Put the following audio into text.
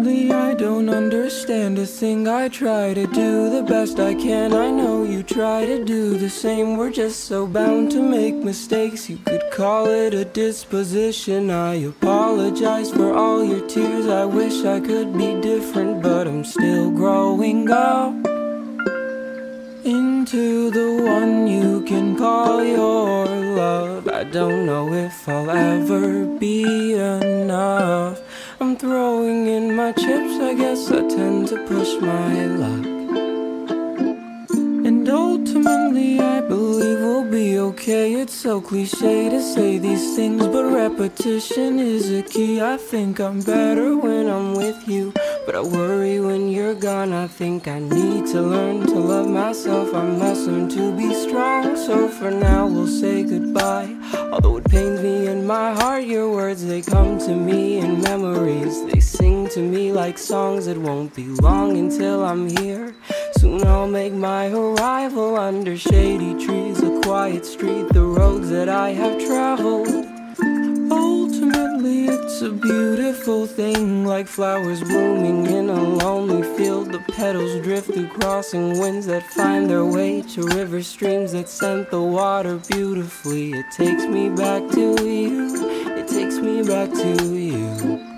ultimately, I don't understand a thing. I try to do the best I can. I know you try to do the same. We're just so bound to make mistakes. You could call it a disposition. I apologize for all your tears. I wish I could be different, but I'm still growing up into the one you can call your love. I don't know if I'll ever be enough. Throwing in my chips, I guess I tend to push my luck. And ultimately, I believe we'll be okay. It's so cliche to say these things, but repetition is a key. I think I'm better when I'm with you. But I worry when you're gone. I think I need to learn to love myself. I must learn to be strong. So for now, we'll say goodbye. Although it pains me in my heart, your words they come to me in memories. They sing to me like songs. It won't be long until I'm here. Soon I'll make my arrival under shady trees, a quiet street, the roads that I have traveled. Ultimately, it's a beautiful thing, like flowers blooming in a lonely field. The petals drift through crossing winds that find their way to river streams that scent the water beautifully. It takes me back to you, it takes me back to you.